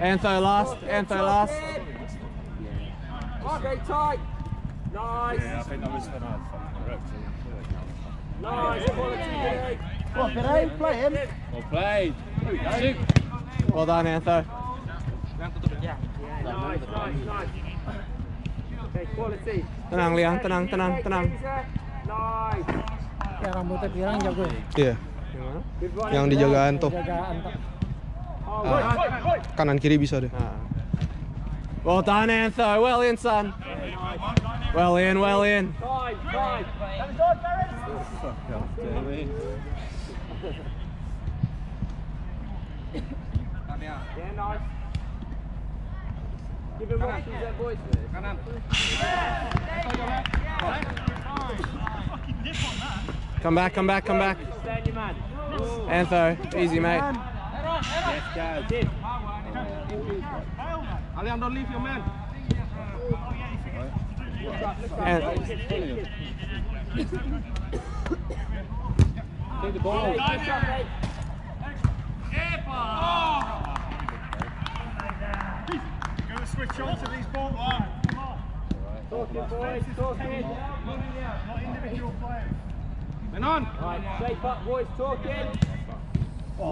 Antho last. Antho last. Okay, tight. Nice. Yeah, I think that was ad Nice. Quality. What, Pere? Play him. Well played. There we go. Well done, Antho. Nice, nice, nice. Okay, quality. Tenang, Liang. Tenang, tenang, tenang. Nice. Yang rambutnya pirang jago ya. Iya, yang dijaga Anto. Jaga antak. Right. Kanan kiri bisa deh. Ah. Well done, Antho. Well in, son. Well in, well in. Five, five. Yeah, nice. Give him options there, boys. Come back, come back, come back. Stand. Antho, easy, mate. Yes, guys. Did. Alian, don't leave your man. An- Take the ball. Nice shot, mate. Gonna switch on to these balls. Talking, boys. Talking. Not individual players. Men on. Right, shape up, boys. Talking. Hey,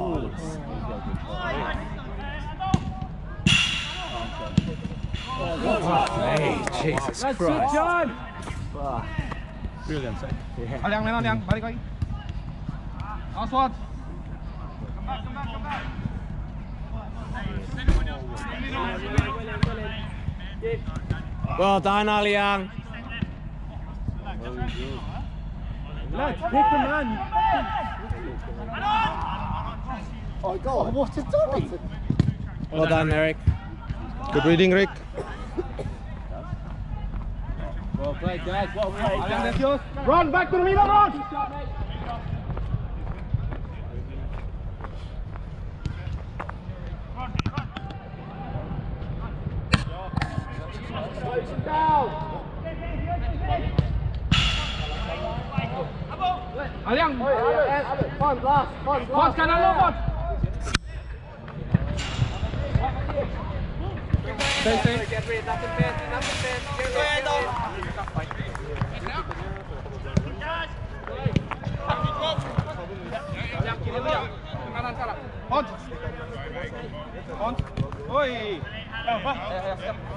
Jesus Christ! That's it, Christ. John. Brilliant save. Alian, men on, Alian. Balik. Last one. Come back, come back, come back. Well done, Aliang. Lads, pick the man. Oh, God, oh, what a dummy. Well done, Eric. Good reading, Rick. Well played, guys. Well played. Alian, that's. Run back to the middle, run. Close him down. Alian. Fun, last, fun, Fons kanan lo, Fons. Tem, tem. Ponte! Ponte! Oi! É, vai! É, é, é.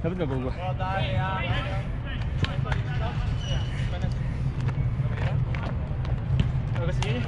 Heb ik nog over? Ja, daar, ja. Wat is hier?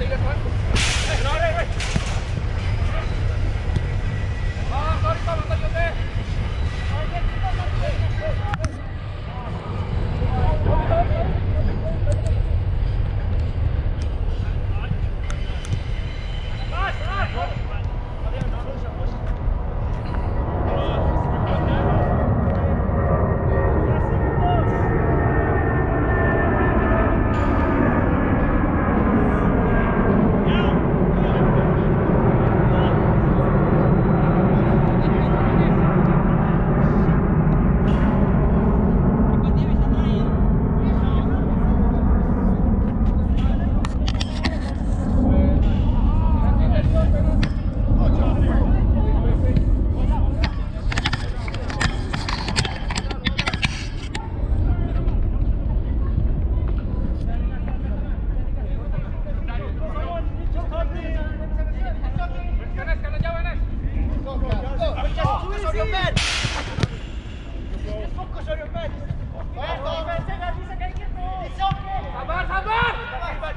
Digga,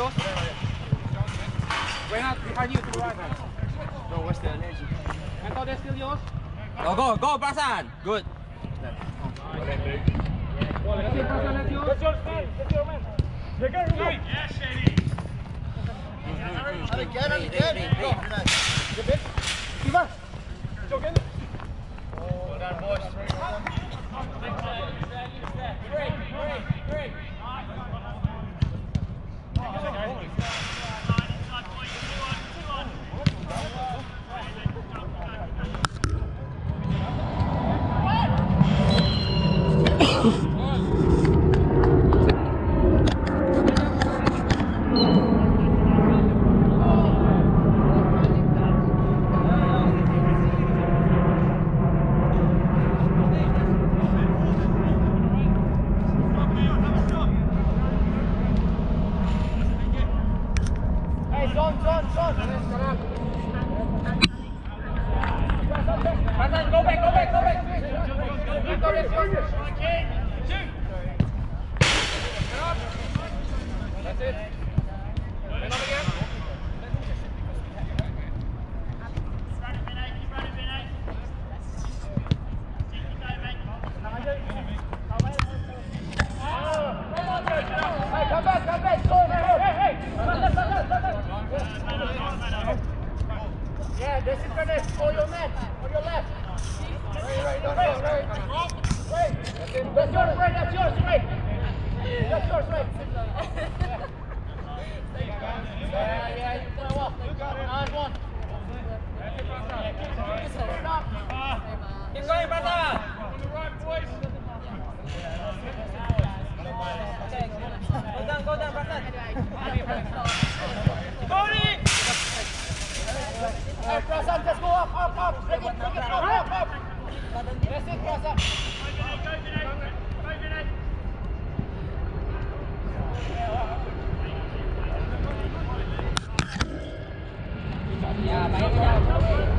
Santo, that's yours. Went out behind you to the right. No, what's the energy? Santo, that's still yours. Go, go, go, perasan. Good. That's it, Prasan, that's yours. That's yours, man. That's your man. Hey, John, John, John. Perasan, go back, go back, go back. Santo, that's yours. That's it. Man up again. Hey, come back, come back. Go, go. Hey, hey. Back left, back left, back left. This is this. For your man. On your left. Right, right, no, right. Right. That's yours, right. That's yours, right. That's yours, right. Yeah, yeah, right. Go down, go down, brother. Yeah, baik.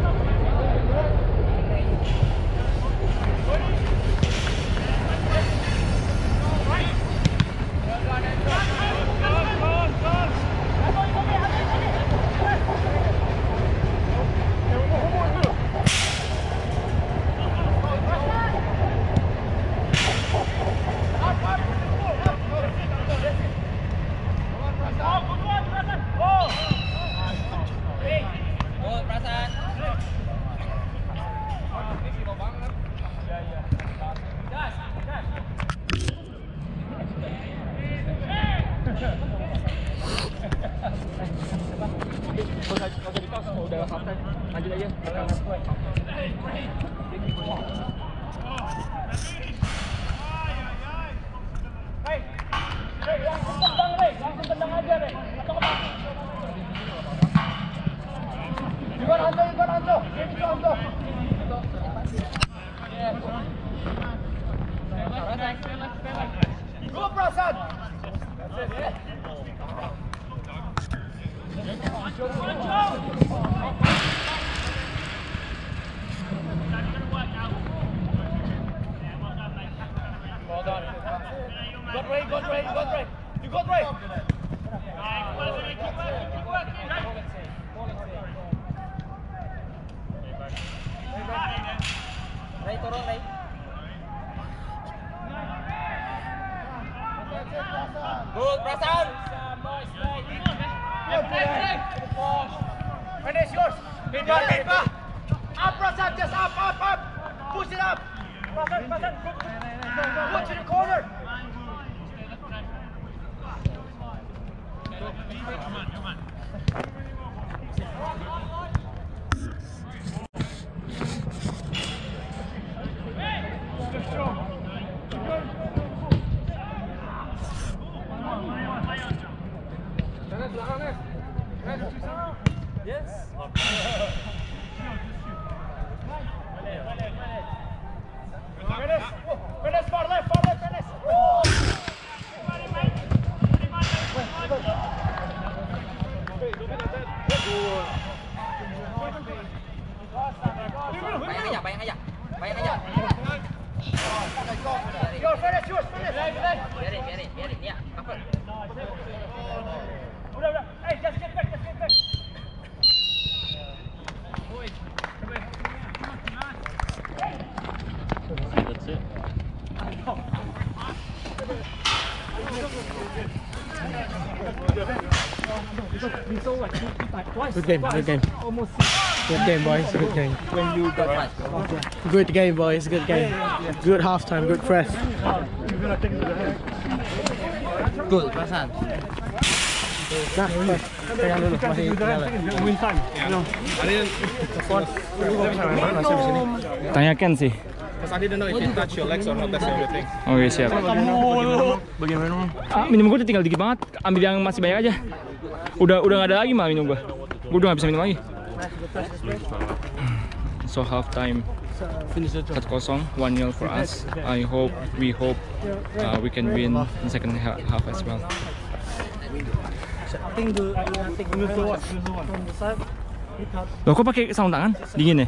Good, Prasan. Finish yours. Pin bar, pin bar. Up, Prasan, just up, up, up. Push it up. Prasan, Prasan. Go to the corner. Finish. Finish, far left, far left, finish. Bayang aja, bayang aja. Bayang aja. Yours, finish, yours, finish. Biarin, biarin, biarin. Ya, cover. Udah, udah. Hey, just get back, just get back. Good game, good game. Good game, boys. Good game. Good game, boys. Good game. Good halftime. Good press. Good, Prasan. Nah, Mas. dulu. Masih. Tanyakan sih. Because I didn't know if you touch your legs or not, that's everything. Oke siap. Bagaimana? Ah, minum gue udah tinggal dikit banget. Ambil yang masih banyak aja. Udah udah nggak ada lagi mah minum gue. Gue udah nggak bisa minum lagi. So half time. 4-0, 1-0 for us. I hope, we hope uh, we can win in second ha- half as well. Loh kok pakai sarung tangan? Dingin ya?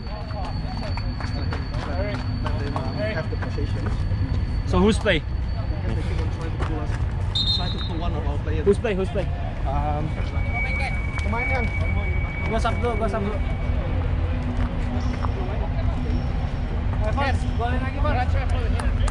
So who's play? Try to pull one of our players. Who's play? Who's play? Um, pemain yang gua sub dulu, gua sub dulu. Yes, golin lagi, Bang.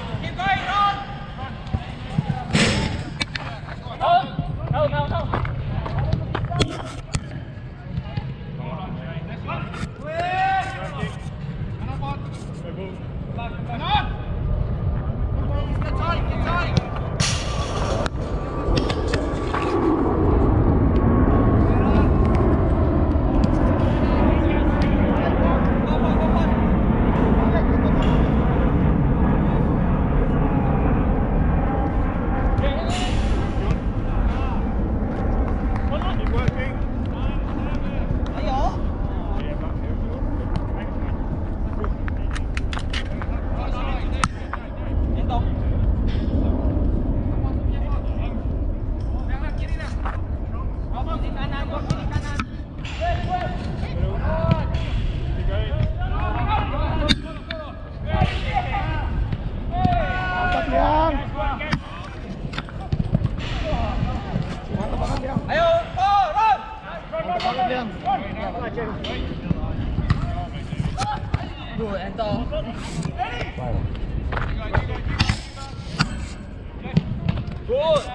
and all. Good.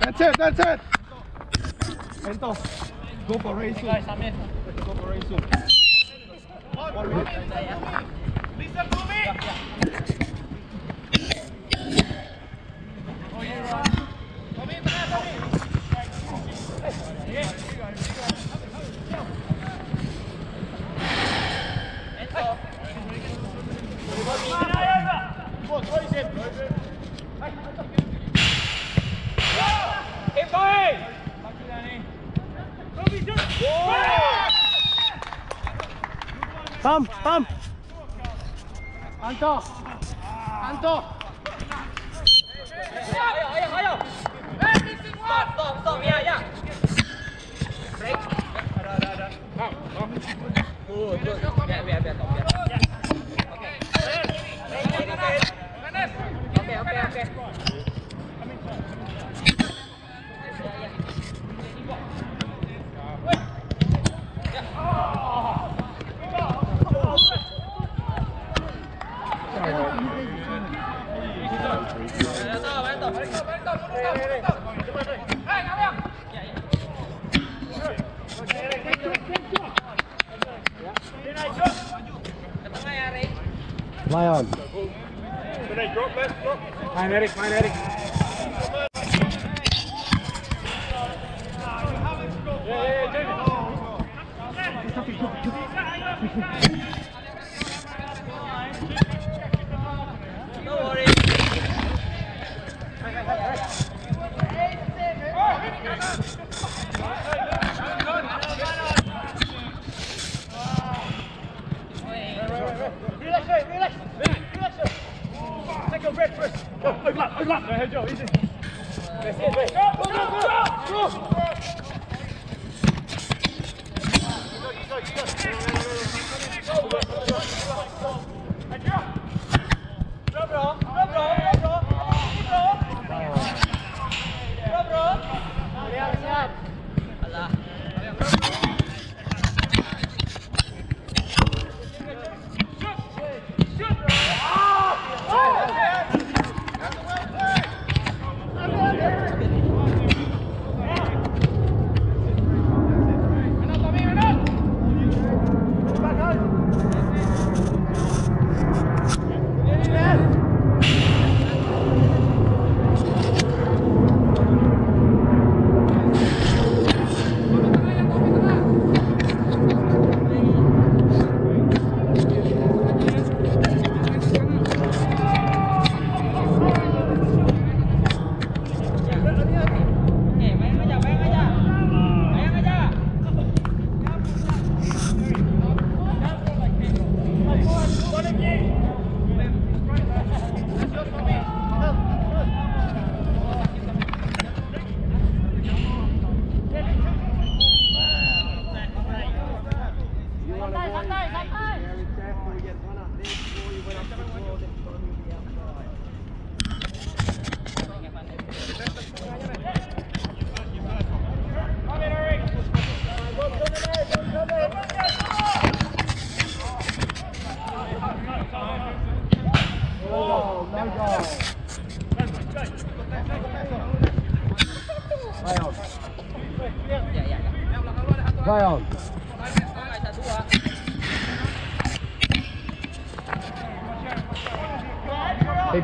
That's it, that's it. Ento, go for Reisu. Go for Reisu.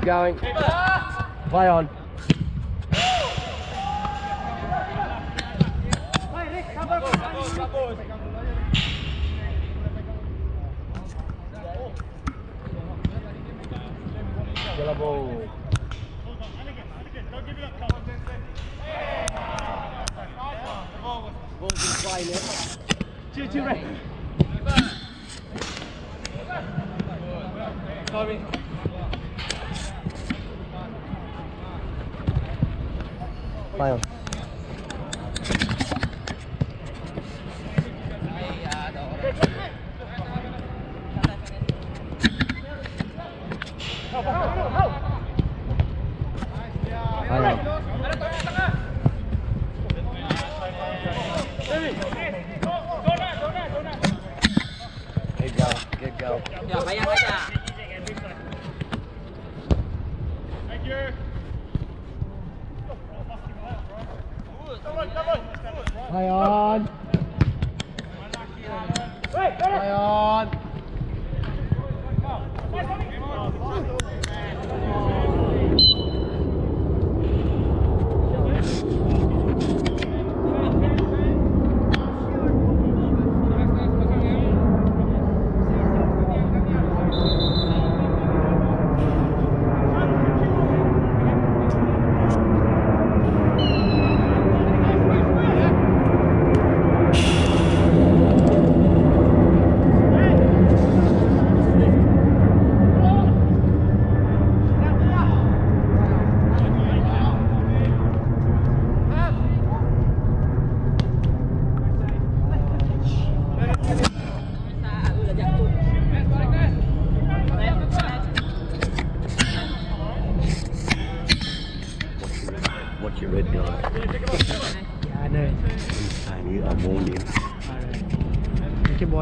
Going. Play on. Yellow ball. Play on. Play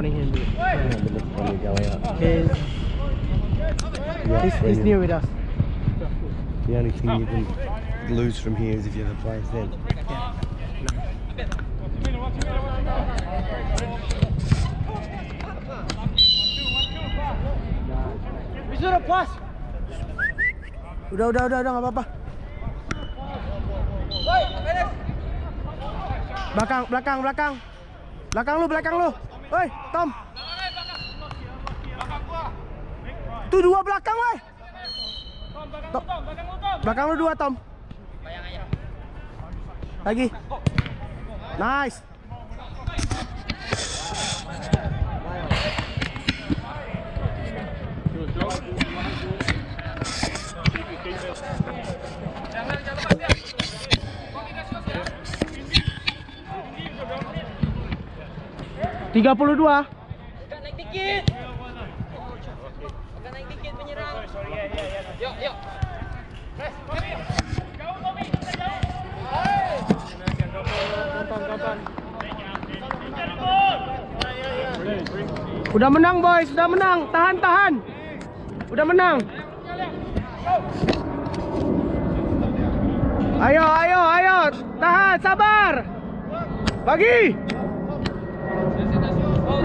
Warning him. He's, he's, he's new with us. The only thing you can lose from here is if you ever play us then. Udah, udah, udah, udah, nggak apa-apa. Belakang, belakang, belakang. Belakang lu, belakang lu. Woi, Tom. Tuh dua belakang, woi. Tom. Belakang lu dua, Tom. Lagi. Nice. Tiga puluh dua. Agak naik dikit. Agak naik dikit penyerang. Yuk, yuk. Udah menang, boys. Udah menang. Tahan, tahan. Udah menang. Ayo, ayo, ayo. Tahan, sabar. Bagi.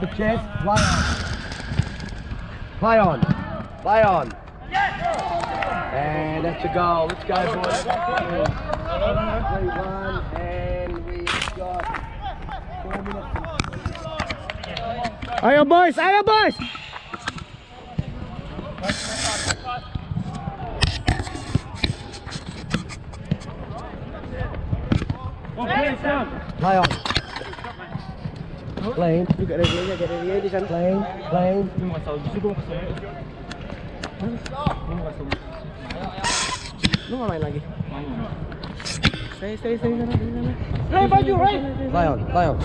the chest, play on. Play on. Play on. And that's a goal. Let's go, boys. And we've got four minutes. Hey, boys. Hey, boys. Play on. lain juga ada dia juga ada dia di sana. Lain lain ini mau kasih bisu dong ini mau kasih lu nggak main lagi? Main stay stay stay sana di sana. Ray baju Ray. Lion Lion.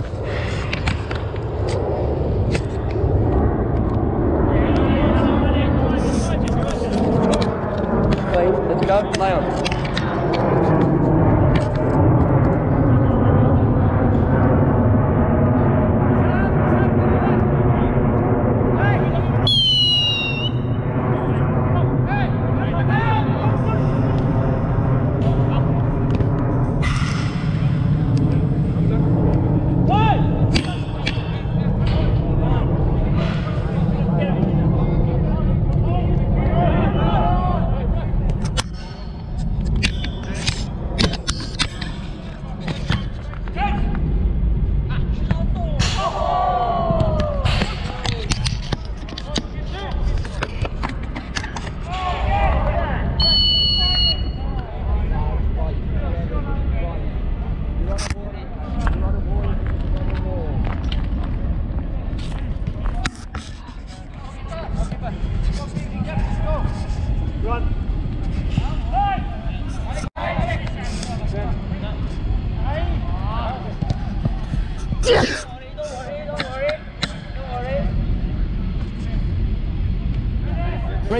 Play, let's go, Lion.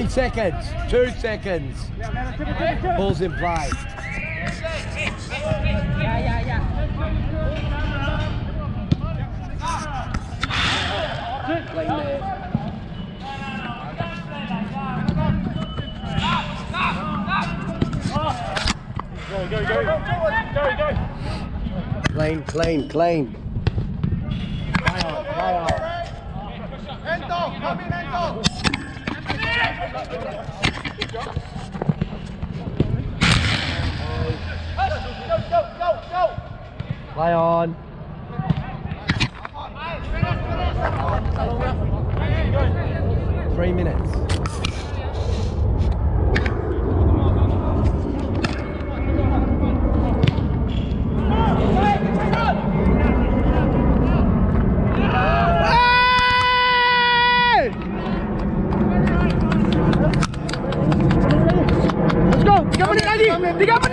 Three seconds. Two seconds. Ball's in play. Plain there. Clean, clean, clean. Ento, come in, Ento. Go, go. Lion. Three minutes. Let's go! 3 menit lagi!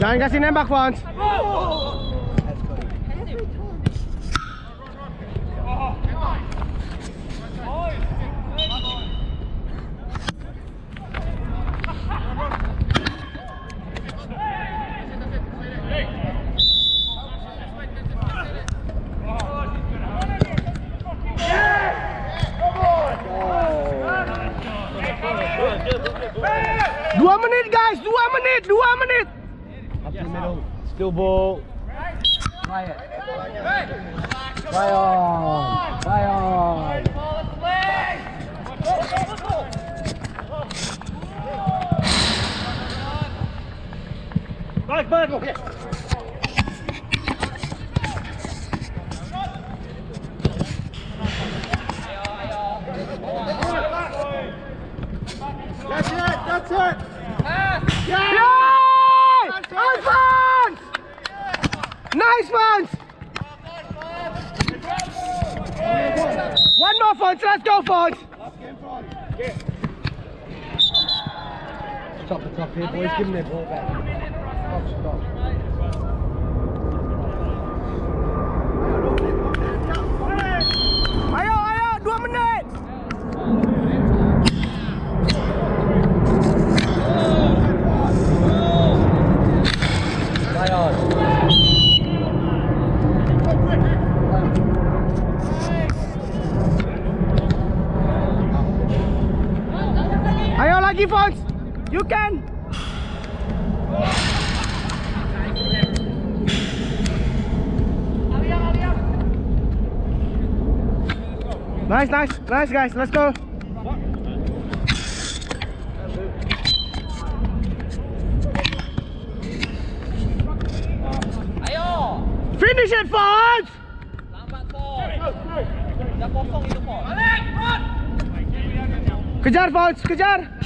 Jangan kasih nembak, Fons. More, Fons. Let's go, Fons. Stop the top here, boys. Give them their ball back. Stop, stop. Lagi, Fons. You can. Nice, nice, nice guys. Let's go. Ayo. Finish it, forwards. Lambat Fon. Dah kosong itu Fon. Kejar, forwards, kejar.